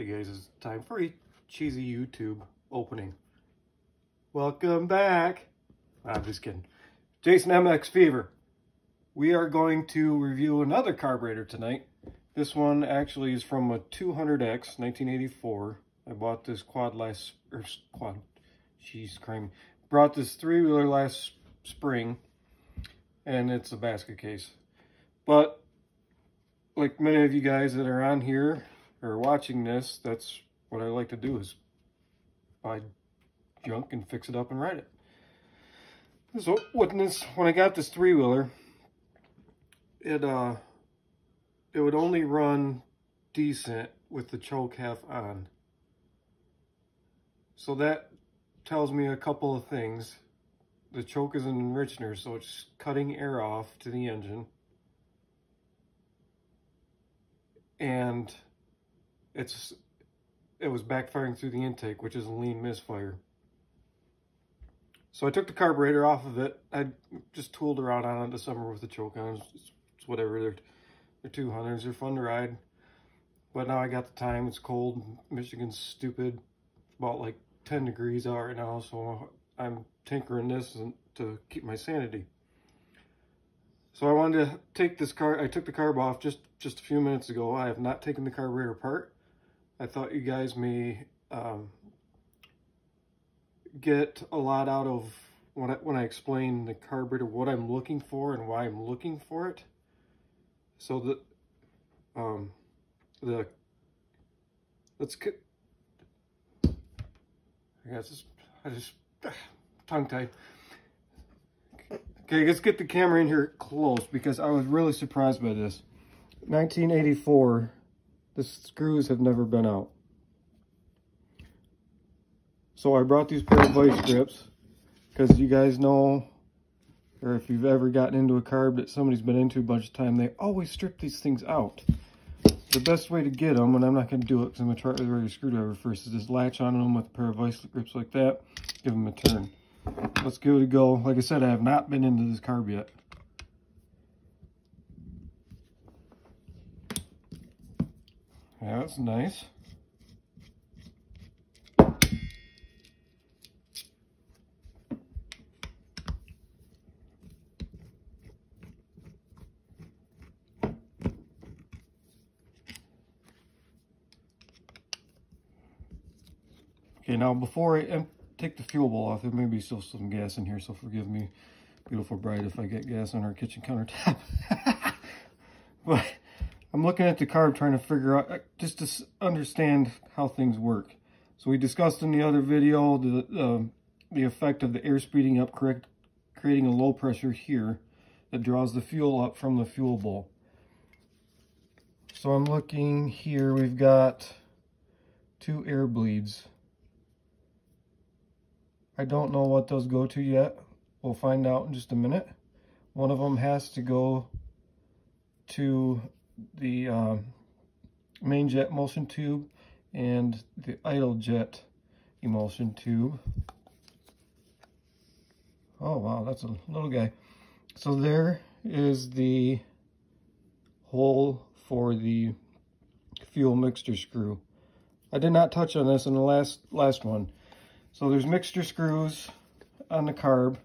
Hey guys, it's time for a cheesy YouTube opening. Welcome back. I'm just kidding. Jason MX Fever. We are going to review another carburetor tonight. This one actually is from a 200X 1984. I bought this quad last, or quad, jeez cream. Brought this three-wheeler last spring and it's a basket case. But like many of you guys that are on here or watching this, that's what I like to do is buy junk and fix it up and ride it. So when this, when I got this three wheeler, it uh, it would only run decent with the choke half on. So that tells me a couple of things. The choke is an enrichener, so it's cutting air off to the engine. And it's it was backfiring through the intake, which is a lean misfire. So I took the carburetor off of it. I just tooled around on it this summer with the choke on. It's, it's whatever. They're, they're 200s. They're fun to ride. But now I got the time. It's cold. Michigan's stupid. It's About like 10 degrees out right now. So I'm tinkering this to keep my sanity. So I wanted to take this car. I took the carb off just, just a few minutes ago. I have not taken the carburetor apart. I thought you guys may um, get a lot out of when I, when I explain the carburetor, what I'm looking for and why I'm looking for it. So the, um, the, let's get, I guess I just, tongue tied. Okay, let's get the camera in here close because I was really surprised by this. 1984 the screws have never been out. So I brought these pair of vice grips because you guys know, or if you've ever gotten into a carb that somebody's been into a bunch of time, they always strip these things out. The best way to get them, and I'm not going to do it because I'm going to try it with a regular screwdriver first, is just latch on them with a pair of vice grips like that, give them a turn. Let's give it a go. Like I said, I have not been into this carb yet. Yeah, that's nice. Okay, now before I um, take the fuel bowl off, there may be still some gas in here, so forgive me, beautiful bride, if I get gas on our kitchen countertop. but I'm looking at the carb trying to figure out, uh, just to understand how things work. So we discussed in the other video the, uh, the effect of the air speeding up, correct, creating a low pressure here that draws the fuel up from the fuel bowl. So I'm looking here, we've got two air bleeds. I don't know what those go to yet. We'll find out in just a minute. One of them has to go to the uh, main jet emulsion tube and the idle jet emulsion tube. Oh, wow, that's a little guy. So there is the hole for the fuel mixture screw. I did not touch on this in the last last one. So there's mixture screws on the carb.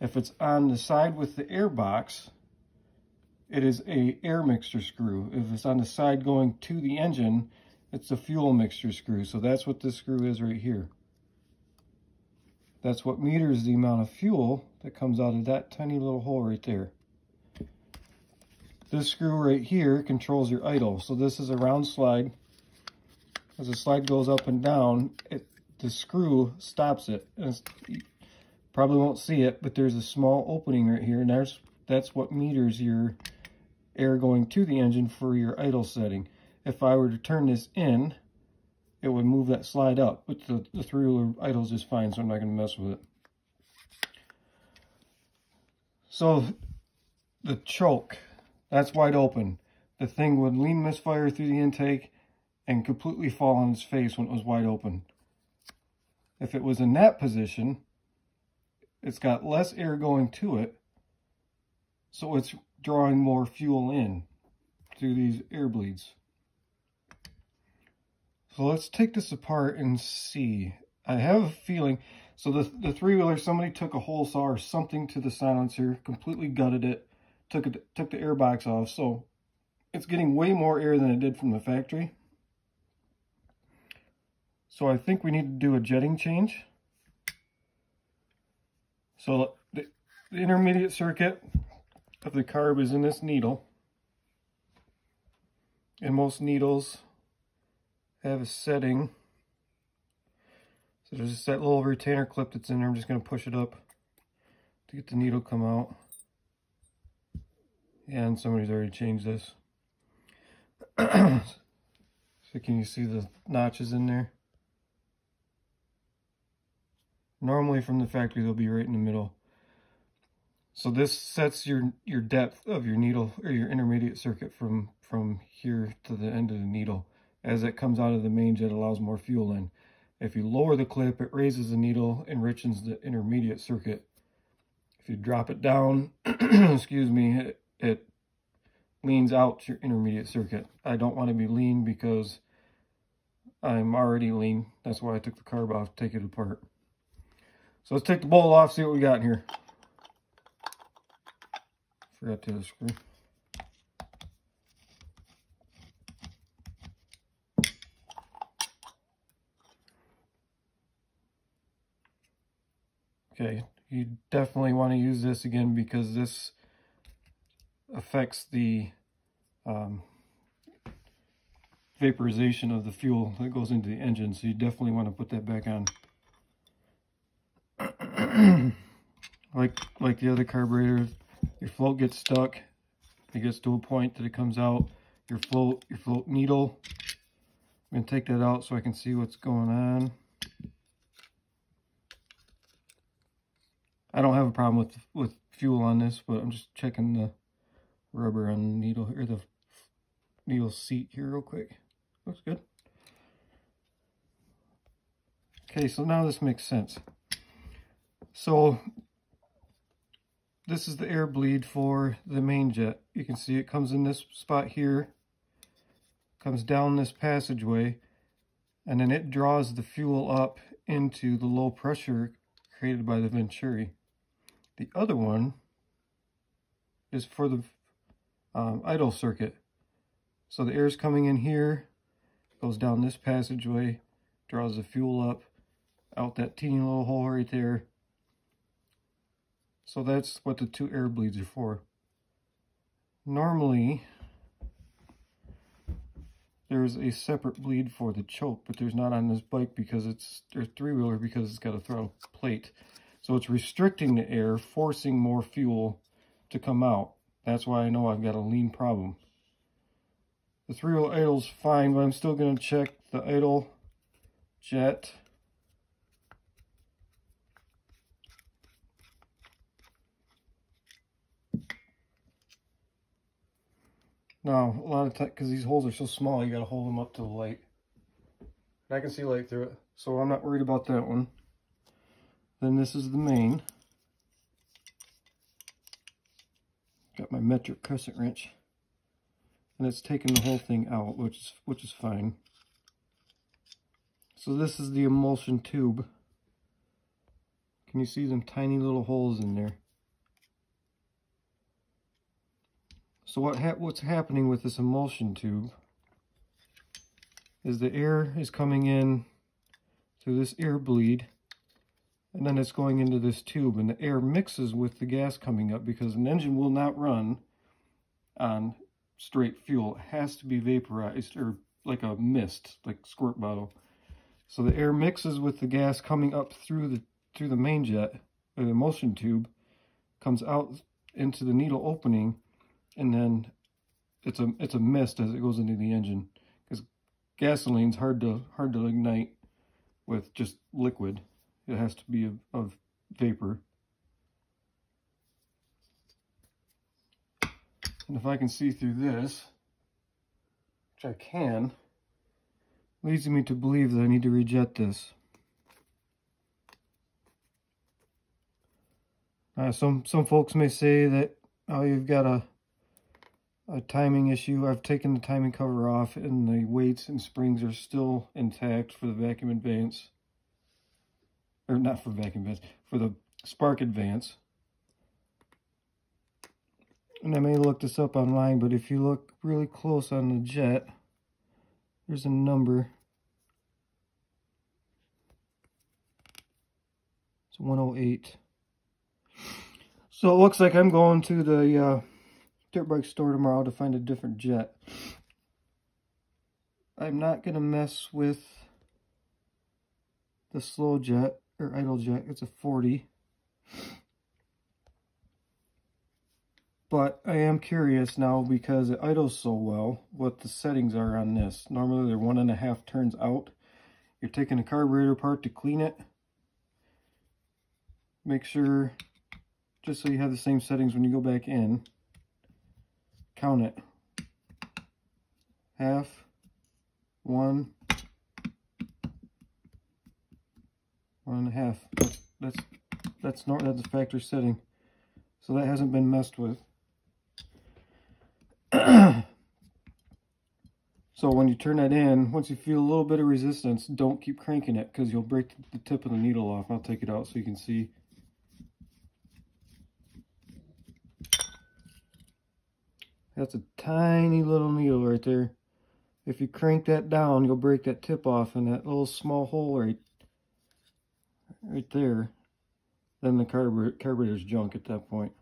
If it's on the side with the air box, it is a air mixture screw. If it's on the side going to the engine, it's a fuel mixture screw. So that's what this screw is right here. That's what meters the amount of fuel that comes out of that tiny little hole right there. This screw right here controls your idle. So this is a round slide. As the slide goes up and down, it, the screw stops it. probably won't see it, but there's a small opening right here, and there's that's what meters your air going to the engine for your idle setting. If I were to turn this in, it would move that slide up, but the, the three-wheeler idles is fine, so I'm not going to mess with it. So the choke, that's wide open. The thing would lean misfire through the intake and completely fall on its face when it was wide open. If it was in that position, it's got less air going to it, so it's drawing more fuel in through these air bleeds. So let's take this apart and see. I have a feeling, so the, the three-wheeler, somebody took a hole saw or something to the silencer, completely gutted it, took it, took the air box off, so it's getting way more air than it did from the factory. So I think we need to do a jetting change. So the, the intermediate circuit of the carb is in this needle. And most needles have a setting. So there's just that little retainer clip that's in there. I'm just going to push it up to get the needle come out. And somebody's already changed this. so can you see the notches in there? Normally from the factory, they'll be right in the middle. So this sets your, your depth of your needle or your intermediate circuit from, from here to the end of the needle. As it comes out of the main jet, allows more fuel in. If you lower the clip, it raises the needle, enriches the intermediate circuit. If you drop it down, excuse me, it, it leans out your intermediate circuit. I don't want to be lean because I'm already lean. That's why I took the carb off, take it apart. So let's take the bowl off, see what we got in here. Forgot the other screw. Okay, you definitely want to use this again because this affects the um, vaporization of the fuel that goes into the engine. So you definitely want to put that back on. like like the other carburetor, your float gets stuck. It gets to a point that it comes out. Your float, your float needle. I'm gonna take that out so I can see what's going on. I don't have a problem with with fuel on this, but I'm just checking the rubber on the needle or the needle seat here real quick. Looks good. Okay, so now this makes sense. So this is the air bleed for the main jet. You can see it comes in this spot here, comes down this passageway, and then it draws the fuel up into the low pressure created by the Venturi. The other one is for the um, idle circuit. So the air is coming in here, goes down this passageway, draws the fuel up, out that teeny little hole right there, so that's what the two air bleeds are for. Normally, there's a separate bleed for the choke, but there's not on this bike because it's, there's three-wheeler because it's got a throttle plate. So it's restricting the air, forcing more fuel to come out. That's why I know I've got a lean problem. The three-wheel idle's fine, but I'm still going to check the idle jet No, a lot of times, because these holes are so small, you got to hold them up to the light. And I can see light through it, so I'm not worried about that one. Then this is the main. Got my metric crescent wrench. And it's taking the whole thing out, which is, which is fine. So this is the emulsion tube. Can you see them tiny little holes in there? So what ha what's happening with this emulsion tube is the air is coming in through this air bleed and then it's going into this tube and the air mixes with the gas coming up because an engine will not run on straight fuel. It has to be vaporized or like a mist, like squirt bottle. So the air mixes with the gas coming up through the through the main jet, the emulsion tube, comes out into the needle opening and then it's a it's a mist as it goes into the engine because gasoline's hard to hard to ignite with just liquid. It has to be of, of vapor. And if I can see through this, which I can, leads me to believe that I need to rejet this. Uh, some some folks may say that oh you've got a a timing issue. I've taken the timing cover off and the weights and springs are still intact for the vacuum advance. Or not for vacuum advance, for the spark advance. And I may look this up online, but if you look really close on the jet, there's a number. It's 108. So it looks like I'm going to the uh, dirt bike store tomorrow to find a different jet. I'm not going to mess with the slow jet or idle jet. It's a 40. But I am curious now because it idles so well what the settings are on this. Normally they're one and a half turns out. You're taking the carburetor apart to clean it. Make sure, just so you have the same settings when you go back in, count it. Half, one, one and a half. That's that's that's not that's a factory setting. So that hasn't been messed with. so when you turn that in, once you feel a little bit of resistance, don't keep cranking it because you'll break the tip of the needle off. I'll take it out so you can see. That's a tiny little needle right there. If you crank that down, you'll break that tip off in that little small hole right, right there. Then the carburetor, carburetor's junk at that point.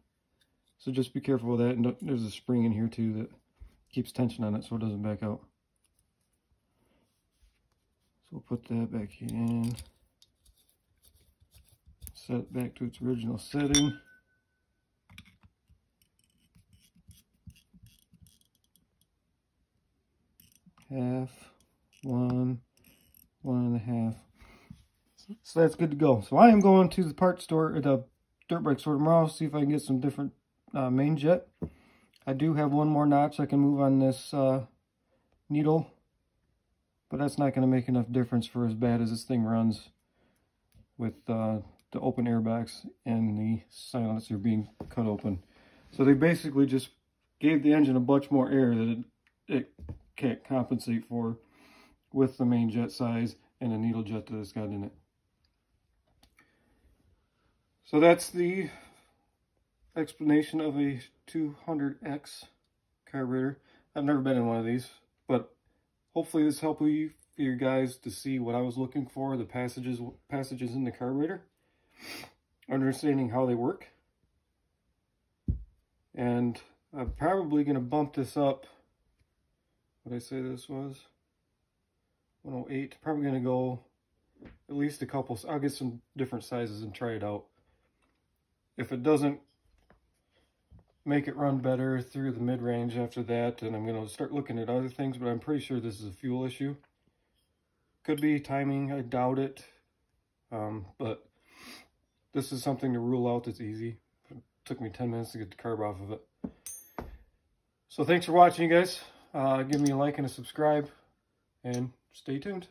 So just be careful with that. And there's a spring in here too that keeps tension on it so it doesn't back out. So we'll put that back in. Set it back to its original setting. Half, one, one and a half. So that's good to go. So I am going to the part store, the dirt bike store tomorrow, see if I can get some different uh, main jet. I do have one more notch I can move on this uh, needle, but that's not going to make enough difference for as bad as this thing runs with uh, the open airbox and the silencer being cut open. So they basically just gave the engine a bunch more air that it, it can't compensate for with the main jet size and a needle jet that it's got in it. So that's the explanation of a 200X carburetor. I've never been in one of these, but hopefully this helped you for you guys to see what I was looking for, the passages passages in the carburetor, understanding how they work. And I'm probably going to bump this up what I say this was? 108. Probably going to go at least a couple. I'll get some different sizes and try it out. If it doesn't make it run better through the mid-range after that, then I'm going to start looking at other things, but I'm pretty sure this is a fuel issue. Could be timing, I doubt it. Um, but this is something to rule out that's easy. It took me 10 minutes to get the carb off of it. So thanks for watching, you guys. Uh, give me a like and a subscribe, and stay tuned.